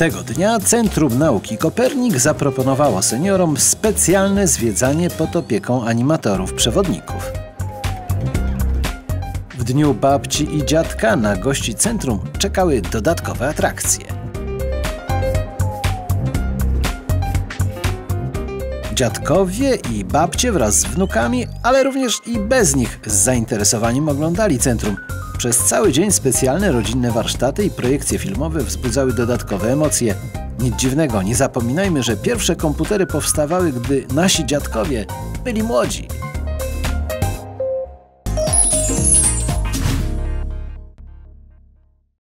Tego dnia Centrum Nauki Kopernik zaproponowało seniorom specjalne zwiedzanie pod opieką animatorów przewodników. W dniu babci i dziadka na gości centrum czekały dodatkowe atrakcje. Dziadkowie i babcie wraz z wnukami, ale również i bez nich z zainteresowaniem oglądali centrum. Przez cały dzień specjalne rodzinne warsztaty i projekcje filmowe wzbudzały dodatkowe emocje. Nic dziwnego, nie zapominajmy, że pierwsze komputery powstawały, gdy nasi dziadkowie byli młodzi.